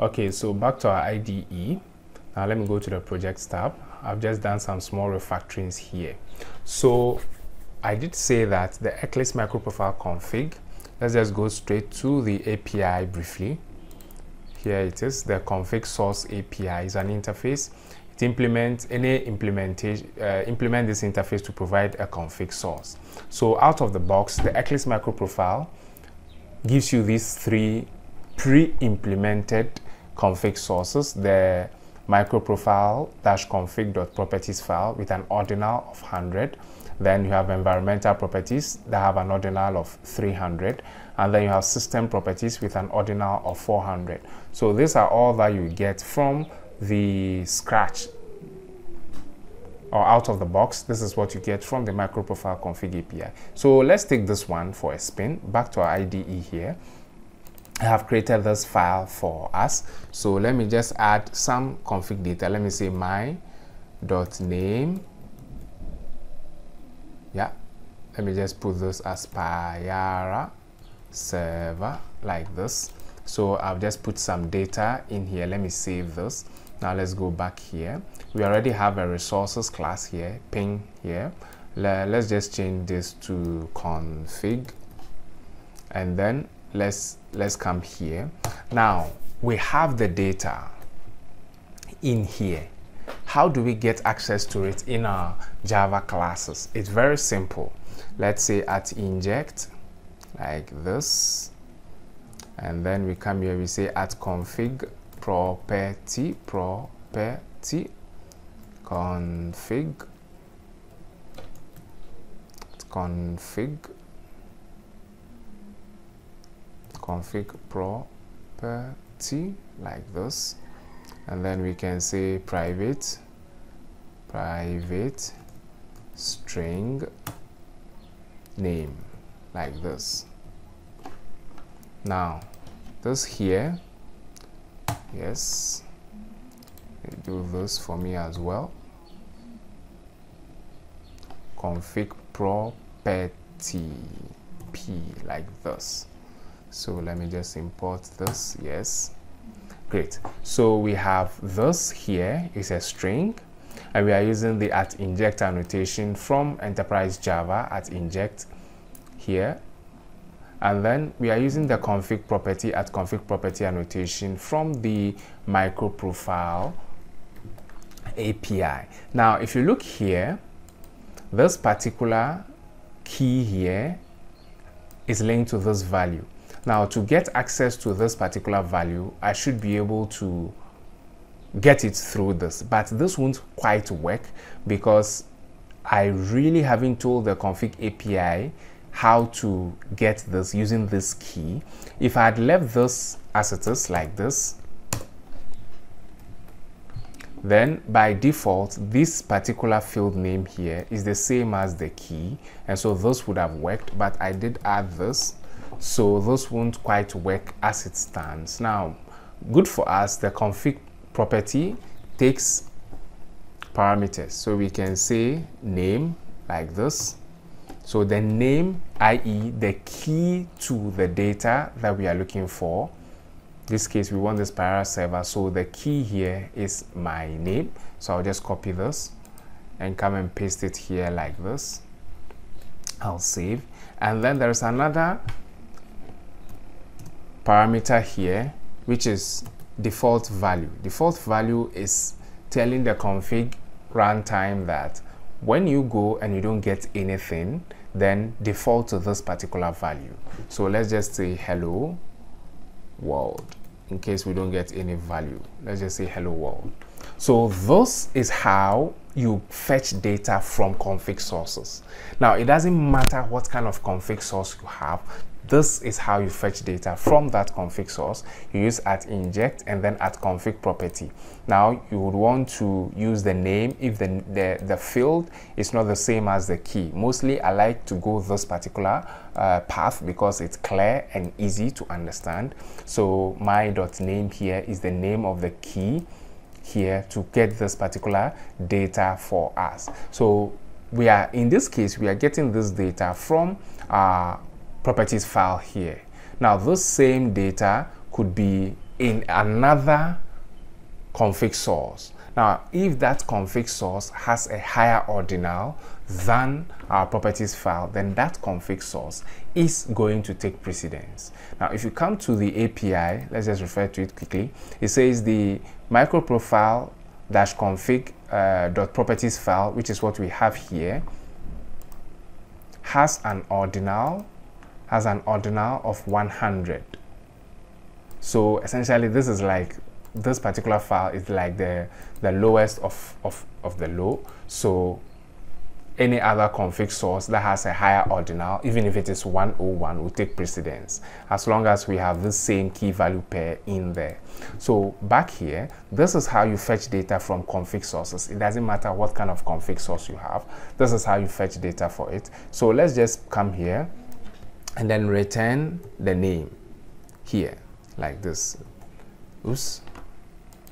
Okay, so back to our IDE. Now let me go to the projects tab. I've just done some small refactorings here. So I did say that the Eclipse microprofile config, let's just go straight to the API briefly. Here it is, the config source API is an interface. It implements any implementation, uh, implement this interface to provide a config source. So out of the box, the Eclipse microprofile gives you these three pre-implemented config sources, the microprofile dash config.properties file with an ordinal of 100. Then you have environmental properties that have an ordinal of 300. And then you have system properties with an ordinal of 400. So these are all that you get from the scratch or out of the box. This is what you get from the microprofile config API. So let's take this one for a spin. Back to our IDE here. Have created this file for us. So let me just add some config data. Let me say my dot name. Yeah. Let me just put this as Payara server like this. So I've just put some data in here. Let me save this. Now let's go back here. We already have a resources class here, ping here. Let's just change this to config and then let's let's come here. Now we have the data in here. How do we get access to it in our java classes? It's very simple. Let's say at inject like this. And then we come here we say at config property property config config config property like this. And then we can say private private string name like this. Now this here yes do this for me as well. Config property p like this so let me just import this yes. Great. So we have this here is a string and we are using the at inject annotation from enterprise java at inject here. And then we are using the config property at config property annotation from the micro profile API now if you look here this particular key here is linked to this value now to get access to this particular value, I should be able to get it through this, but this won't quite work because I really haven't told the config API how to get this using this key. If I had left this as it is like this, then by default this particular field name here is the same as the key and so this would have worked but I did add this so those won't quite work as it stands. Now good for us the config property takes parameters. So we can say name like this. So the name i.e the key to the data that we are looking for this case we want this Payara server. So the key here is my name. So I'll just copy this and come and paste it here like this. I'll save. And then there's another parameter here which is default value. Default value is telling the config runtime that when you go and you don't get anything then default to this particular value. So let's just say hello world in case we don't get any value. Let's just say hello world. So this is how you fetch data from config sources. Now it doesn't matter what kind of config source you have this is how you fetch data from that config source. You use at inject and then at config property. Now you would want to use the name if the, the, the field is not the same as the key. Mostly I like to go this particular uh, path because it's clear and easy to understand. So my dot name here is the name of the key here to get this particular data for us. So we are in this case we are getting this data from uh, properties file here. Now this same data could be in another config source. Now, if that config source has a higher ordinal than our properties file, then that config source is going to take precedence. Now, if you come to the API, let's just refer to it quickly. It says the microprofile dash config uh, dot properties file, which is what we have here, has an ordinal has an ordinal of 100. So essentially, this is like this particular file is like the the lowest of of of the low. So any other config source that has a higher ordinal even if it is 101 will take precedence as long as we have the same key value pair in there. So back here this is how you fetch data from config sources. It doesn't matter what kind of config source you have. This is how you fetch data for it. So let's just come here and then return the name here like this. Oops.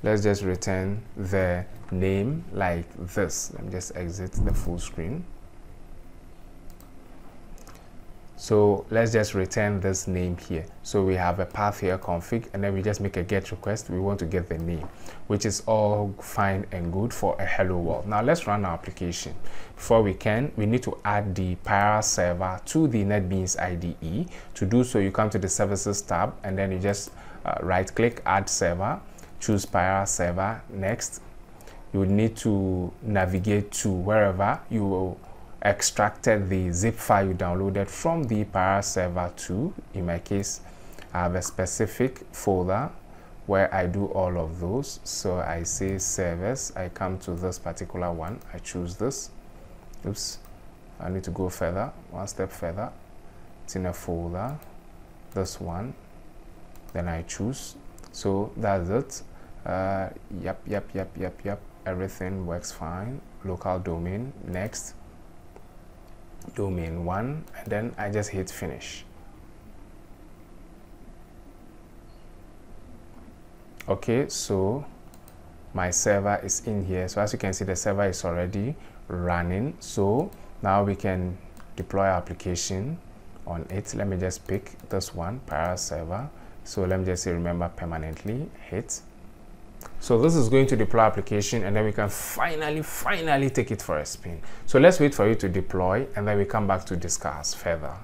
Let's just return the name like this. Let me just exit the full screen so let's just return this name here. So we have a path here config and then we just make a get request. We want to get the name which is all fine and good for a hello world. Now let's run our application. Before we can we need to add the Payara server to the NetBeans IDE to do so you come to the services tab and then you just uh, right click add server choose Payara server next. You would need to navigate to wherever you extracted the zip file you downloaded from the Payara server 2 in my case I have a specific folder where I do all of those. So I say service, I come to this particular one I choose this. Oops I need to go further one step further. It's in a folder this one then I choose. So that's it. Uh, yep yep yep yep yep. Everything works fine. Local domain next domain one and then I just hit finish. Okay so my server is in here. So as you can see the server is already running. So now we can deploy our application on it. Let me just pick this one Payara server. So let me just say remember permanently hit so this is going to deploy application and then we can finally, finally take it for a spin. So let's wait for you to deploy and then we come back to discuss further.